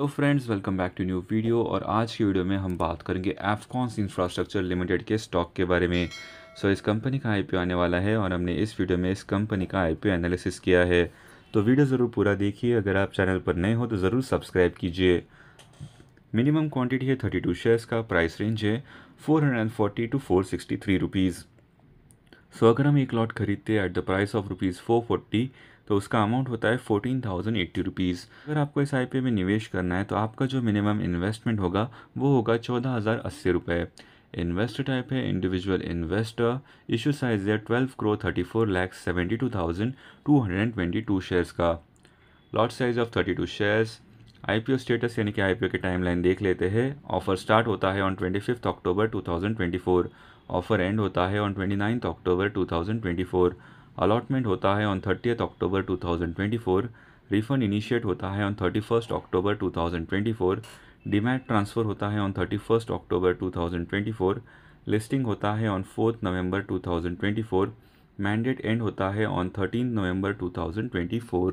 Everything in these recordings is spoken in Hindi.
Hello friends welcome back to new video और आज की वीडियो में हम बात करेंगे एफकॉन्स इंफ्रास्ट्रक्चर लिमिटेड के स्टॉक के बारे में। सो so, इस कंपनी का आईपीओ आने वाला है और हमने इस वीडियो में इस कंपनी का आईपीओ एनालिसिस किया है। तो वीडियो ज़रूर पूरा देखिए अगर आप चैनल पर नए हो तो ज़रूर सब्सक्राइब कीजिए। मिनिमम क्वान्टिटी है थर्टी टू शेयर्स का प्राइस रेंज है four hundred and forty two four sixty three rupees so अगर हम एक लॉट खरीदते हैं at the price of rupees four forty तो उसका अमाउंट होता है फोर्टीन थाउज़ेंड एट्टी रुपीज़ अगर आपको इस आई में निवेश करना है तो आपका जो मिनिमम इन्वेस्टमेंट होगा, वो होगा चौदह हज़ार अस्सी रुपये इन्वेस्टर टाइप है इंडिविजुअल इन्वेस्टर इशू साइज़ है twelve crore thirty four lakhs seventy two thousand two hundred and twenty two shares का. Lot size of thirty two shares IPO status यानी कि आईपीओ की टाइमलाइन देख लेते हैं। ऑफ़र स्टार्ट होता है on twenty fifth October two thousand twenty four offer end होता है on twenty ninth October two thousand twenty four allotment होता है on thirtieth October 2024 refund initiate होता है on thirty first October 2024 demat transfer होता है on thirty first October 2024 listing होता है on fourth November 2024 mandate end होता है ऑन थर्टीन नवंबर 2024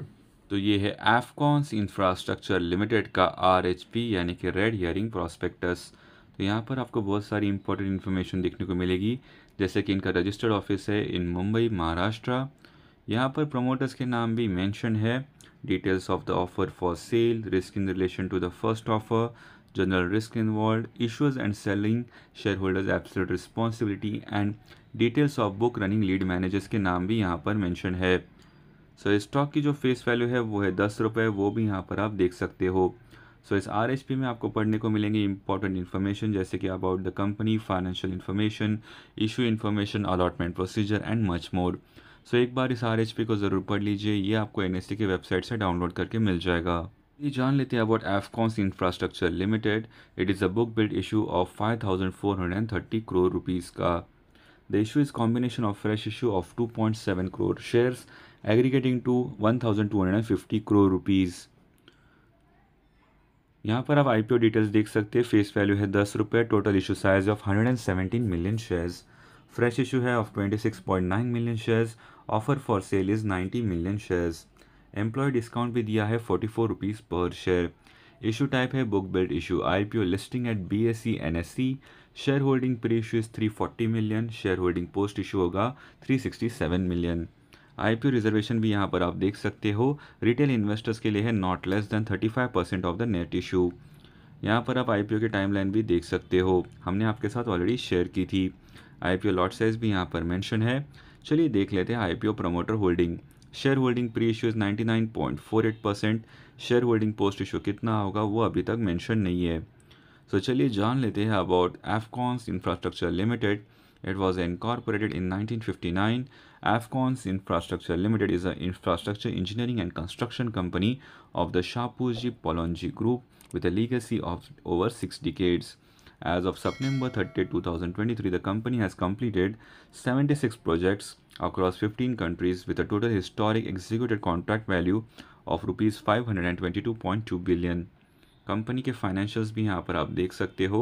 तो ये है एफकॉन्स इंफ्रास्ट्रक्चर लिमिटेड का आरएचपी यानी कि रेड हियरिंग प्रॉस्पेक्टस तो यहाँ पर आपको बहुत सारी इंपॉर्टेंट इन्फॉर्मेशन देखने को मिलेगी। जैसे कि इनका रजिस्टर्ड ऑफ़िस है इन मुंबई महाराष्ट्र यहाँ पर प्रमोटर्स के नाम भी मेंशन है। Details of the offer for sale risk in relation to the first offer general risk involve issues and selling share holders absolute responsibility and details of book running lead managers के नाम भी यहाँ पर मैंशन है। सो so, स्टॉक की जो फेस वैल्यू है वो है दस रुपये वो भी यहाँ पर आप देख सकते हो। सो so, इस आरएचपी में आपको पढ़ने को मिलेंगे इंपॉर्टेंट इन्फॉर्मेशन जैसे कि about the company financial information issue information allotment procedure and much more so एक बार इस आरएचपी को ज़रूर पढ़ लीजिए ये आपको एन के वेबसाइट से डाउनलोड करके मिल जाएगा। ये जान लेते हैं about Afcons infrastructure limited it is a book build issue of five thousand four hundred and thirty crore rupees का। The issue is combination of fresh issue of two point seven crore shares aggregating to one thousand two hundred and fifty crore rupees यहाँ पर आप आईपीओ डिटेल्स देख सकते हैं। फेस वैल्यू है दस रुपये total issue size of hundred and seventeen million shares fresh issue है of twenty six point nine million shares offer for sale is ninety million shares employ discount भी दिया है forty four rupees per share issue type है book build issue IPO listing at B S E N S E share holding pre issue is three forty million share holding post issue होगा three sixty seven million IPO reservation भी यहाँ पर आप देख सकते हो। रिटेल इन्वेस्टर्स के लिए है not less than thirty five percent of the net issue यहाँ पर आप आईपीओ की टाइमलाइन भी देख सकते हो। हमने आपके साथ ऑलरेडी शेयर की थी। आईपीओ लॉट साइज़ भी यहाँ पर मेंशन है। चलिए देख लेते हैं IPO promoter holding share holding pre issue is ninety nine point four eight percent share holding post issue कितना होगा वो अभी तक मेंशन नहीं है। सो so, चलिए जान लेते हैं about Afcons infrastructure limited It was incorporated in 1959. Afcons Infrastructure Limited is an infrastructure engineering and construction company of the Shapoorji Pallonji Group with a legacy of over six decades. As of September 30, 2023, the company has completed 76 projects across 15 countries with a total historic executed contract value of rupees 522.2 billion. Company के फाइनेंशियल्स भी यहाँ पर आप देख सकते हो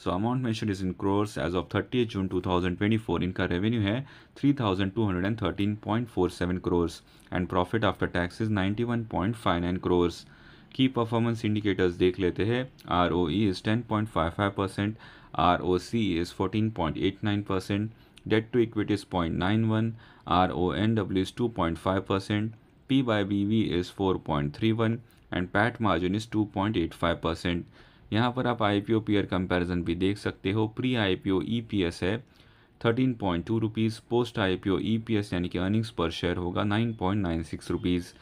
so amount mention is in crores as of thirty June 2024 इनका रेवेन्यू है 3213.47 crores and profit after tax is 91.59 crores की परफॉर्मेंस इंडिकेटर्स देख लेते हैं। R O E is 10.55 percent R O C is 14.89 percent debt to equity is 0.91 R O N W is 2.5 percent P by B V is 4.31 and PAT margin is 2.85 percent यहाँ पर आप आई पी पीयर कंपेरिजन भी देख सकते हो। प्री आई पी है। Thirteen point two rupees post I P यानी कि अर्निंग्स पर शेयर होगा nine point nine six rupees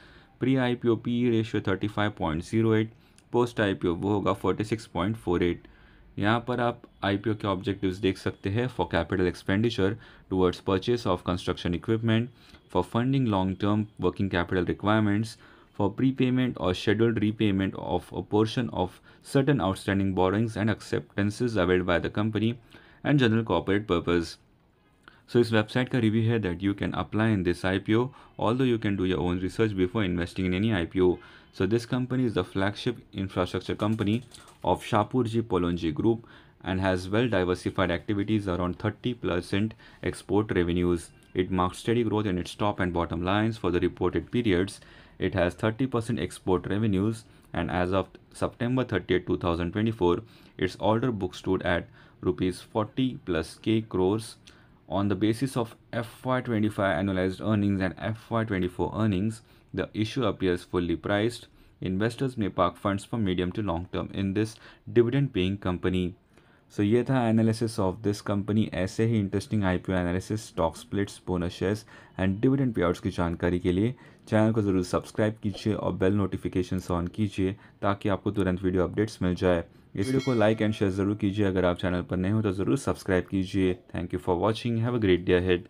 pre I P O P ratio thirty five point zero eight post I P O वो होगा forty six point four eight यहाँ पर आप आई पी ओ के ऑब्जेक्टिव्स देख सकते हैं। For capital expenditure towards purchase of construction equipment for funding long term working capital requirements for prepayment or scheduled repayment of a portion of certain outstanding borrowings and acceptances availed by the company and general corporate purpose. So this website का review here that you can apply in this IPO although you can do your own research before investing in any IPO. So this company is the flagship infrastructure company of Shapurji Polonji Group and has well diversified activities around 30% export revenues. It marks steady growth in its top and bottom lines for the reported periods it has 30% export revenues and as of September 30, 2024 its order book stood at rupees 40 plus k crores. On the basis of FY25 annualized earnings and FY24 earnings the issue appears fully priced. Investors may park funds for medium to long term in this dividend paying company so so, ये था एनालिसिस ऑफ़ दिस कंपनी ऐसे ही interesting I P analysis stock splits bonus shares and dividend pay की जानकारी के लिए चैनल को ज़रूर सब्सक्राइब कीजिए और बेल नोटिफिकेशन ऑन कीजिए ताकि आपको तुरंत वीडियो अपडेट्स मिल जाए। इस वीडियो को लाइक एंड शेयर ज़रूर कीजिए। अगर आप चैनल पर नए हो तो ज़रूर सब्सक्राइब कीजिए। Thank you for watching have a great day head